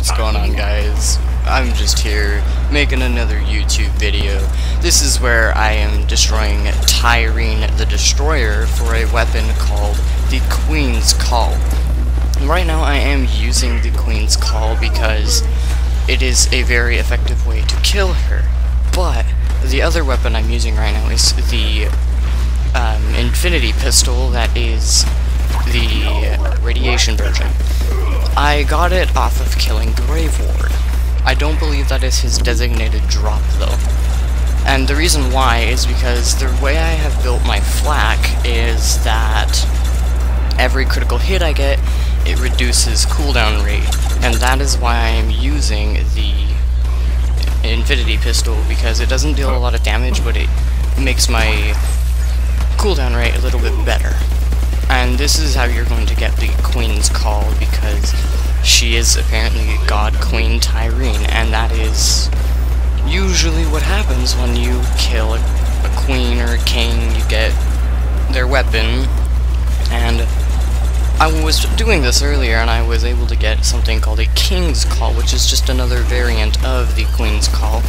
What's going on guys? I'm just here making another YouTube video. This is where I am destroying Tyreen the Destroyer for a weapon called the Queen's Call. Right now I am using the Queen's Call because it is a very effective way to kill her. But the other weapon I'm using right now is the um, Infinity Pistol that is the radiation version. I got it off of killing Graveward. I don't believe that is his designated drop, though. And the reason why is because the way I have built my FL4K is that every critical hit I get, it reduces cooldown rate. And that is why I am using the Infinity Pistol, because it doesn't deal a lot of damage, but it makes my cooldown rate a little bit better. And this is how you're going to get the Queen's Call, because she is apparently God Queen Tyreen, and that is usually what happens when you kill a, a queen or a king, you get their weapon, and I was doing this earlier and I was able to get something called a King's Call, which is just another variant of the Queen's Call,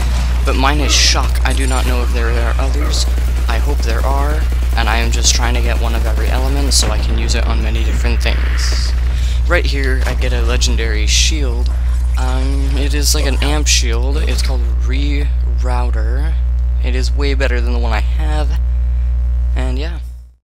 but mine is Shock. I do not know if there are others. I hope there are, and I am just trying to get one of every element so I can use it on many different things. Right here, I get a legendary shield. Um, it is like an amp shield. It's called Rerouter. It is way better than the one I have. And yeah,